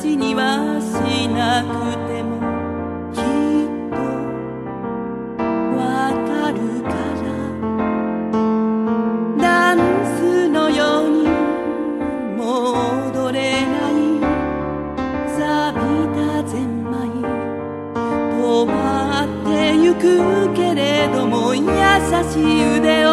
ああ口にはしなくてもきっとわかるから。ダンスのように戻れない。錆びたゼンマイ。止まってゆくけれども優しい腕を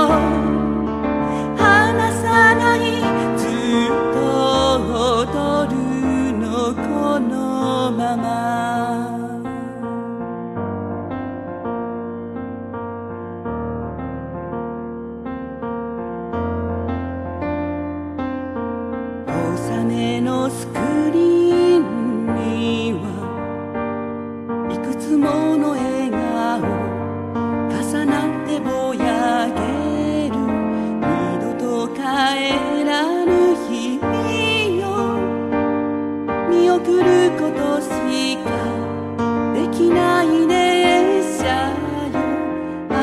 のスクリーンにはいくつもの笑顔重なってぼやける。二度と帰らぬ日々よ。見送ることしかできない列車よ。あ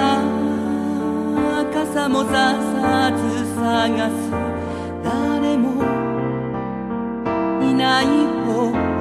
あ傘もささず探す。ないホ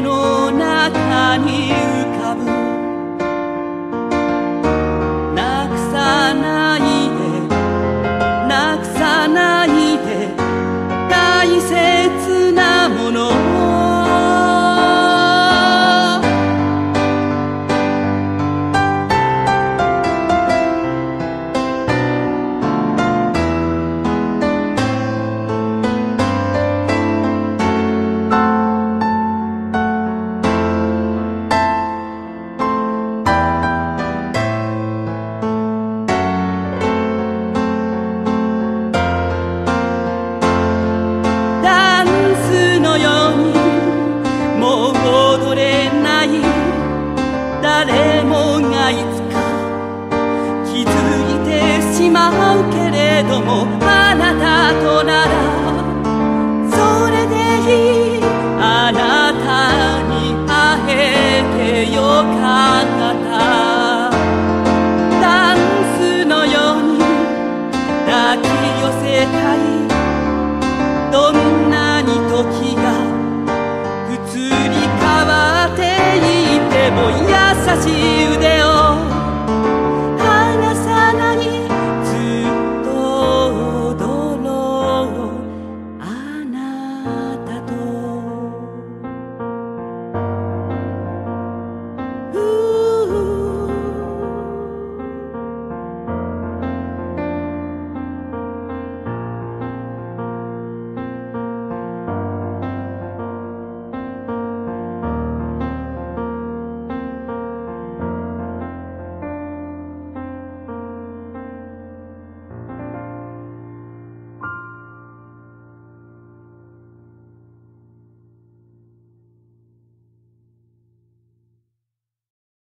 の中にれれどもあなたとならそれでいい。あなた